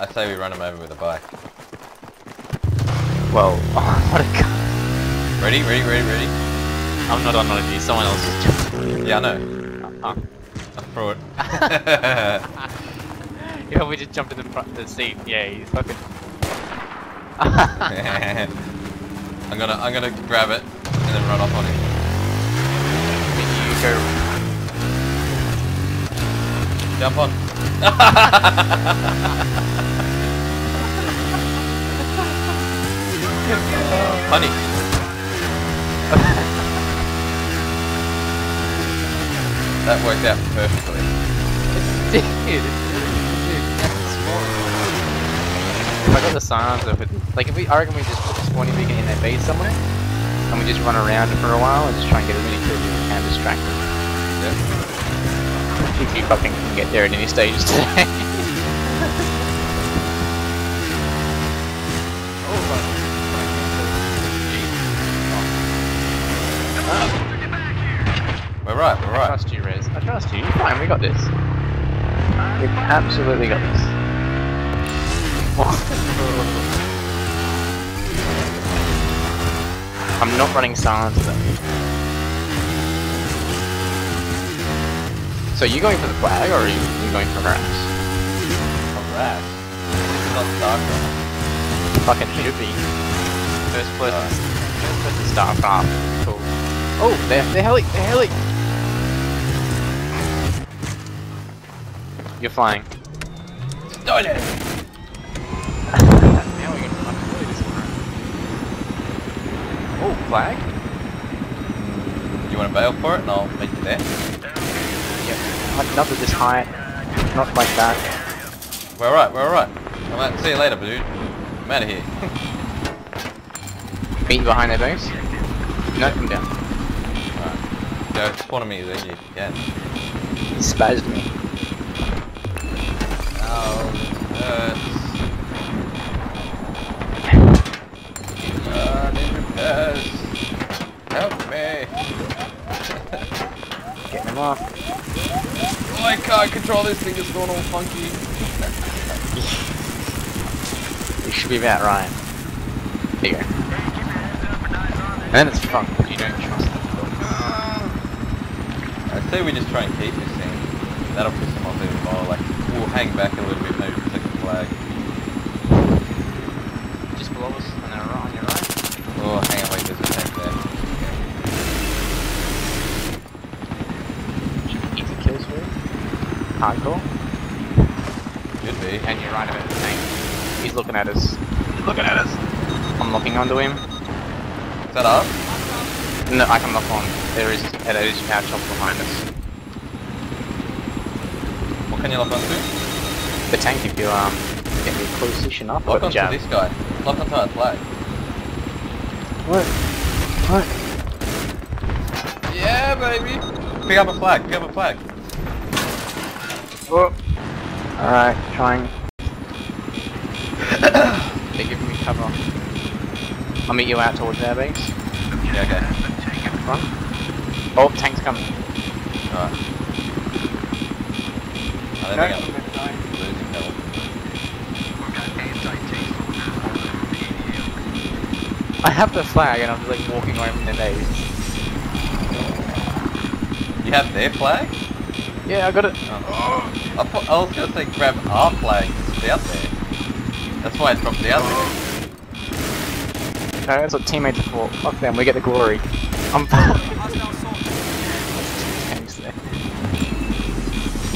I say we run him over with a bike. Well, what a c- Ready, ready, ready, ready? I'm not on one of you, someone else is. Yeah, I know. Oh. I throw it. Yeah, we just jumped in the front the seat. Yeah, he's fucking... I'm gonna, I'm gonna grab it and then run off on him. you go... Jump on. Funny. that worked out perfectly. Dude, dude. If I got the silence of it, like if we, I reckon we just put the spawning beacon in their base somewhere, and we just run around for a while and just try and get as many kills as we can distract them. Yeah. If you fucking can get there at any stage today. We're right, we're right. I right. trust you, Rez. I trust you. You're fine. We got this. We've absolutely got this. I'm not running silence though. So you going for the flag or are you, you going for harass? Alright. Not Starcraft. Fucking should be. First person, uh, first person Starcraft. Cool. Oh, they're, they're heli, they're heli! You're flying. Stole it! now we can fucking really this. Oh, flag? You wanna bail for it and I'll meet you there? Not, at this height. Not like that. We're alright, we're alright. Out. See you later, dude. I'm out of here. Meet you behind their base? No, come down. Alright. Go spawn me then you can. He spazzed me. Oh, hurts. Uh, need repairs. Help me. Get him off. Uh, I can't control this thing, is going all funky. You should be about Ryan. There you go. And it's fucked you don't trust them. Uh, I'd say we just try and keep this thing. That'll piss them off even more. Like, we'll hang back a little bit, maybe protect the flag. Just below us on, our, on your right. Oh, hang on, wait, there's a tank there. Should be easy kills for you. Hardcore. Could be. And you're right about the tank. He's looking at us. He's looking at us. I'm locking onto him. Is that up? No, I can lock on. There is, there is power chop behind us. What can you lock onto? The tank, if you um get me close enough, Lock I've got onto jab. this guy. Lock onto our flag. What? What? Yeah, baby! Pick up a flag, pick up a flag. Oh. Alright, trying. They're giving me cover. I'll meet you out towards their base. Yeah, okay. Front. Oh, tank's coming. Alright. I don't think I'm losing health. I have the flag and I'm just like walking away from their base. You have their flag? Yeah, I got it. Oh. I, thought, I was gonna say grab our flag, it's out there. That's why it dropped out there. No, that's what teammates are for. Fuck them, we get the glory. I'm Tanks there.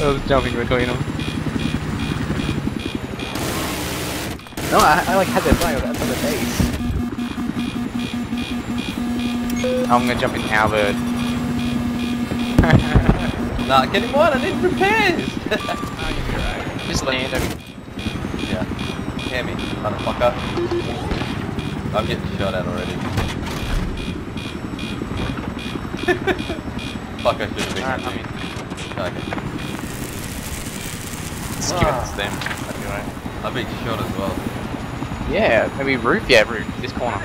I was jumping between them. No, I, I like had their flag on the base. I'm gonna jump in Albert. Nah, getting him on, I need repairs! Just land him. yeah. Hear me, motherfucker. I'm getting shot at already. Fuck, I should have been. Alright, I'm in. Okay. Just give it to ah. them. That'd be right. I beat shot as well. Yeah, maybe roof. Yeah, roof. This corner.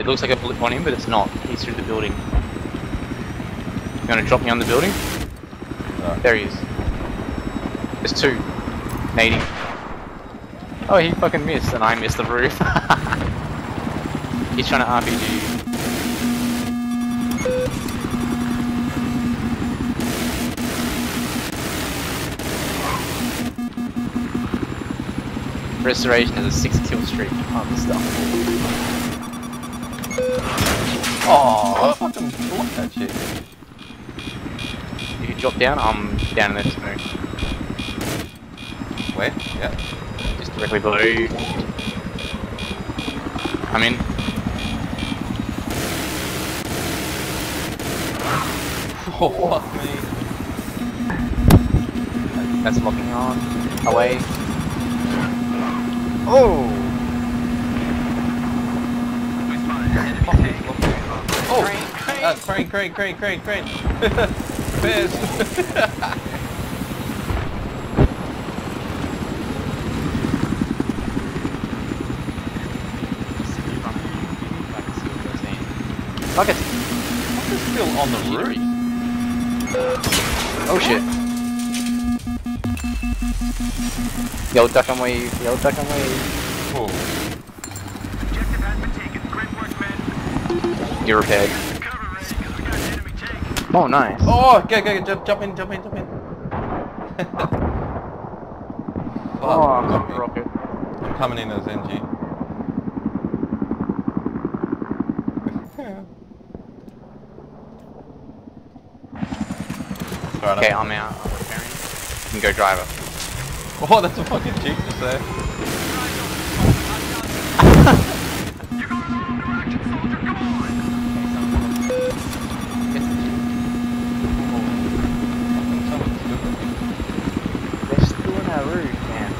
It looks like a blip on him, but it's not. He's through the building. You wanna drop me on the building? There he is. There's two. Nading. Oh, he fucking missed, and I missed the roof. He's trying to RPG. Reztoration is a six kill streak oh, on the stuff. Oh, I fucking blocked that shit. You can drop down, I'm down in the smoke. Where? Yeah. Just directly below you. I'm in. Oh, fuck me. That's locking on. Away. Oh! Oh! Uh, crane, crane, crane, crane, crane. Bears. Fuck it. It's still on the roof. Oh shit. Yo, duck and wave. Yo, duck and wave. Oh. You're repaired. Oh, nice. Oh, go, go, go, jump, jump in, jump in, jump in. Oh, Fuck, I'm got rocket. I'm coming in as NG. Right, Okay, I'm out. I'm repairing. You can go driver. Oh, that's a fucking jeep just there. Roof, man.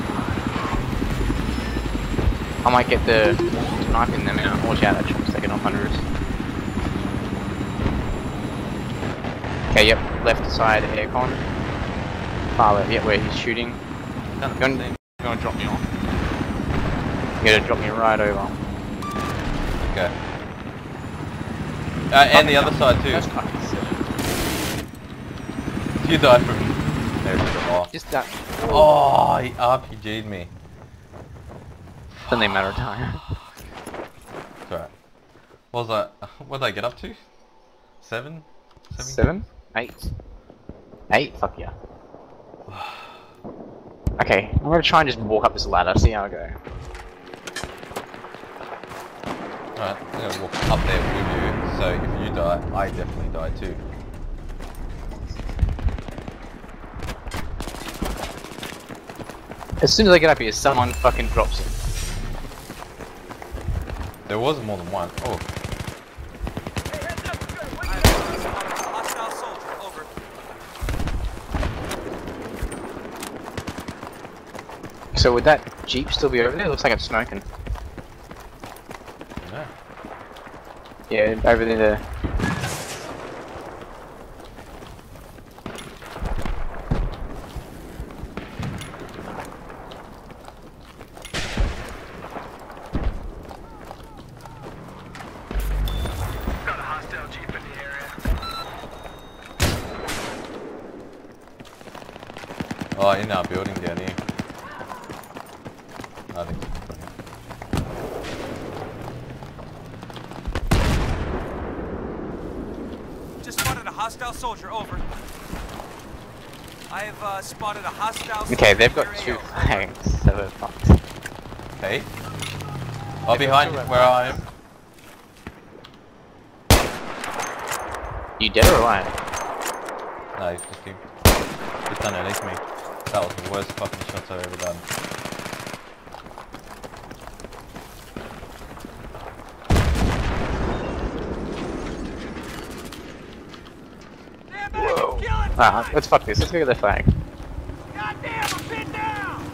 I might get the sniping them out. Watch out, that truck's taking off hundreds. Okay, yep, left side aircon. Far left, yep, where he's shooting. Kind of You want, thing. you want to drop me off? You gotta drop me right over. Okay. Uh, and the other side too. That's fucking silly. You died from there to the law. Just that. Oh, he RPG'd me. It's only a matter of time. It's alright. What was I? What did I get up to? Seven? Seven? Eight? Eight? Fuck yeah. Okay, I'm gonna try and just walk up this ladder, see how I go. Alright, I'm gonna walk up there with you, so if you die, I definitely die too. As soon as I get up here, someone fucking drops it. There was more than one. Oh, Hostile soldier, over. So would that jeep still be over there? It looks like it's smoking. no. Yeah, over there. Got a hostile jeep in the area. Oh, in our building down here. I think it's funny. Just spotted a hostile soldier, over. I have uh, spotted a hostile Okay, they've got two area, over. flags, so they're fucked. Hey. Oh, behind where I am. You dead or alive? No, he's just him. Just underneath me. That was the worst fucking shots I've ever done. Stand back, I'm killing! Ah, let's fuck this. Let's go get the flag. Goddamn, I'm pinned down!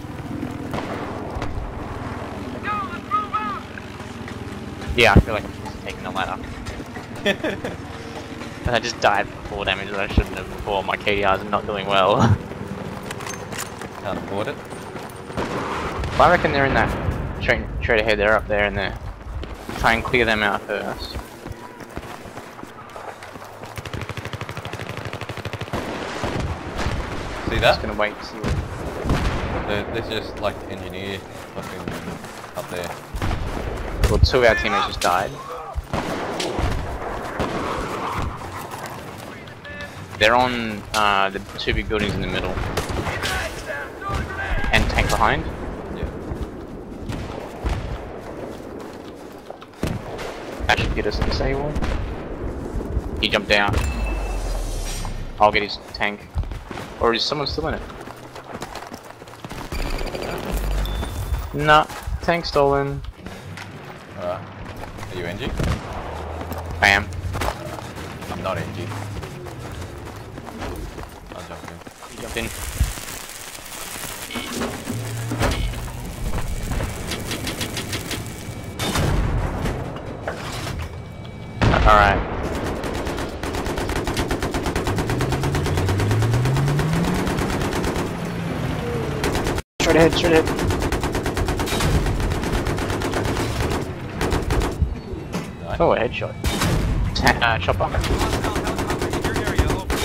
Go, let's move out! Yeah, I feel like I'm just taking the ladder. And I just died for 4 damage that I shouldn't have before. My KDRs are not doing well. Can't afford it. Well, I reckon they're in that straight, straight ahead. They're up there and there. Try and clear them out first. See Just gonna wait to see what. There, there's just like engineer fucking up there. Well, two of our teammates just died. They're on uh, the two big buildings in the middle. Behind. Yeah. That should get us to Sable. He jumped down. I'll get his tank. Or is someone still in it? Nah, tank stolen. Alright. Are you NG? I am. I'm not NG. I'll jump in. He jumped in. Alright. Straight ahead, straight ahead. Nice. Oh, a headshot. Uh, chopper. In your area, over.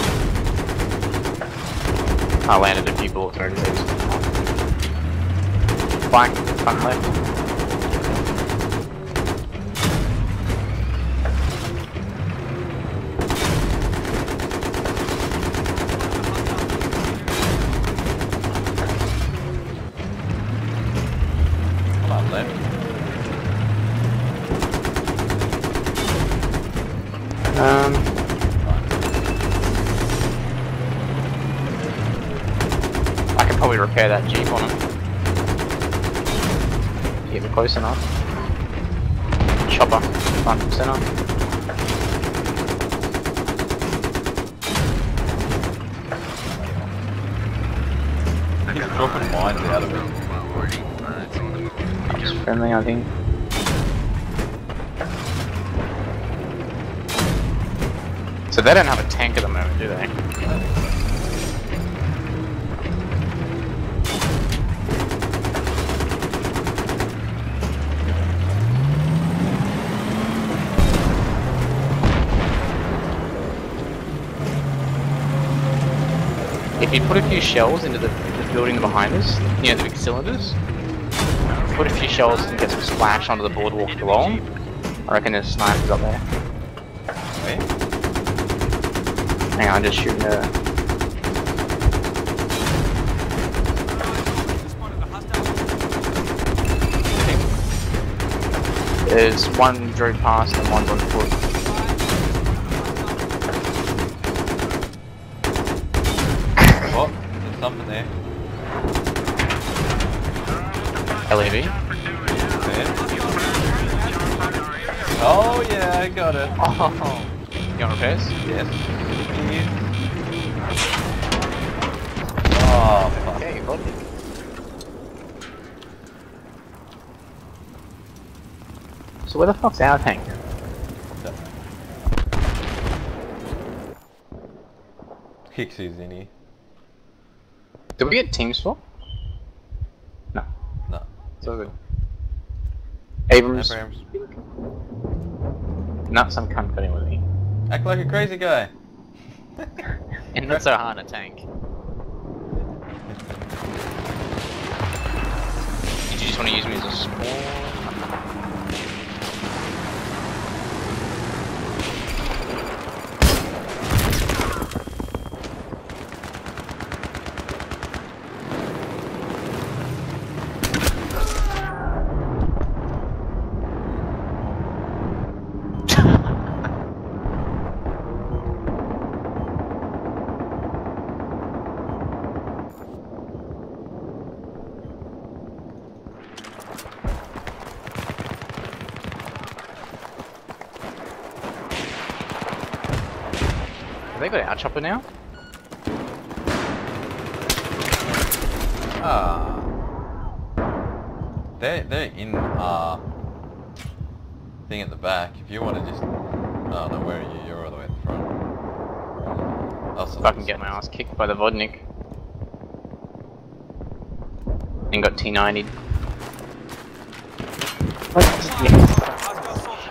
I landed a few bullets already. Flank, left. Come on, left. Um, I can probably repair that jeep on him. Get him close enough. Chopper, front and center. He's dropping mines out of it. Just friendly, I think. So they don't have a tank at the moment, do they? You put a few shells into the, the building behind us, near the big cylinders, put a few shells and get some splash onto the boardwalk below 'em, I reckon there's snipers up there. Hang on, I'm just shooting a... Spotted a hostile. There's one drove past and one's on foot. Oh, there's something there. LAV. There. Oh yeah, I got it. Oh. You want repairs? Yes. Oh, fuck. Okay, bud. So where the fuck's our tank? Hicks is in here. Did we get team swap? No, No. it's all good. Abrams. Abrams. Not some cunt got in with me. Act like a crazy guy. And not so hard a tank. Did you just want to use me as a spawn? Have they got our chopper now? Ah. They're, they're in, uh, thing at the back. If you want to just, oh no, where are you? You're all the way at the front. Oh, so If I can get my ass kicked by the Vodnik. And got T90. Hostile soldier